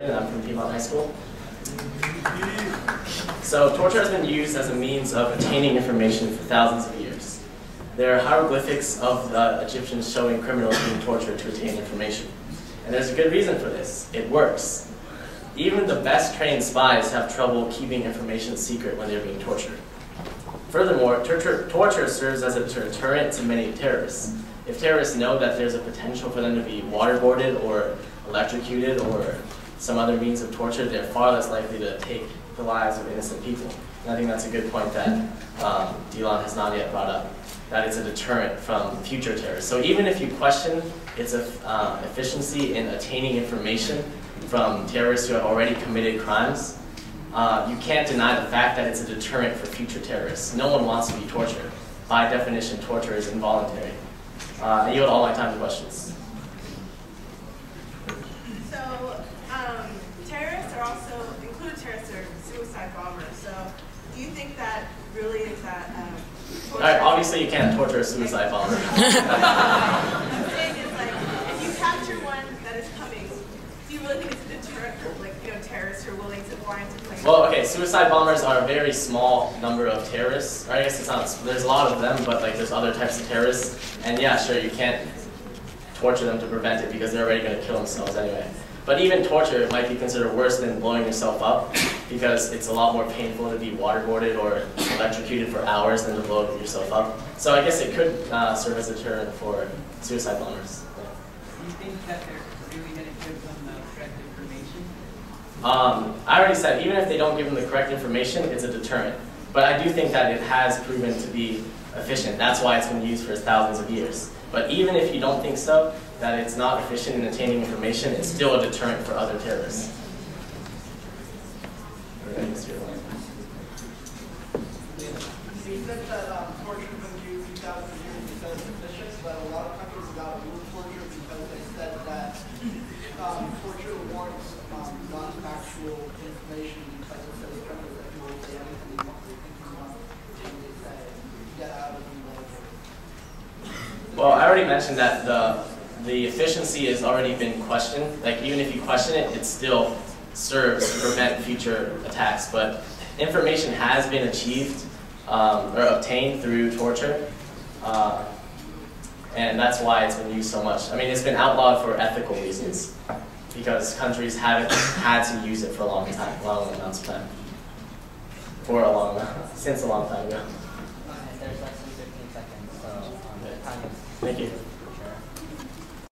and I'm from Piedmont High School. So torture has been used as a means of attaining information for thousands of years. There are hieroglyphics of the Egyptians showing criminals being tortured to attain information. And there's a good reason for this. It works. Even the best trained spies have trouble keeping information secret when they're being tortured. Furthermore, torture, torture serves as a deterrent to many terrorists. If terrorists know that there's a potential for them to be waterboarded or electrocuted or some other means of torture, they're far less likely to take the lives of innocent people. And I think that's a good point that um, Delon has not yet brought up, that it's a deterrent from future terrorists. So even if you question its uh, efficiency in attaining information from terrorists who have already committed crimes, uh, you can't deny the fact that it's a deterrent for future terrorists. No one wants to be tortured. By definition, torture is involuntary. Uh, I yield all my time to questions. Do you think that really is that? Um, right, obviously you can't torture a suicide bomber. I'm saying is like, if you capture one that is coming, do you really think it's a deterrent for like you know terrorists who are willing to fly into planes? Well, okay, suicide bombers are a very small number of terrorists. Or I guess it's not. There's a lot of them, but like there's other types of terrorists. And yeah, sure, you can't torture them to prevent it because they're already going to kill themselves anyway. But even torture might be considered worse than blowing yourself up because it's a lot more painful to be waterboarded or electrocuted for hours than to blow yourself up. So I guess it could uh, serve as a deterrent for suicide bombers. Do you think that they're really going to give them the correct information? Um, I already said, even if they don't give them the correct information, it's a deterrent. But I do think that it has proven to be efficient. That's why it's been used for thousands of years. But even if you don't think so, that it's not efficient in attaining information, it's still a deterrent for other terrorists. You said that um, torture has been used 2,000 years because it's efficient, but a lot of countries got rule torture because they said that um, um, non-factual information because it says criminals that you will say anything you want, think you want, and they say, get out of the Well, I already mentioned that the the efficiency has already been questioned. Like even if you question it, it still serves to prevent future attacks. But information has been achieved um, or obtained through torture. Uh, and that's why it's been used so much. I mean, it's been outlawed for ethical reasons because countries haven't had to use it for a long time, long amounts of time. For a long, since a long time ago. There's less than 15 seconds, so um, Thank you.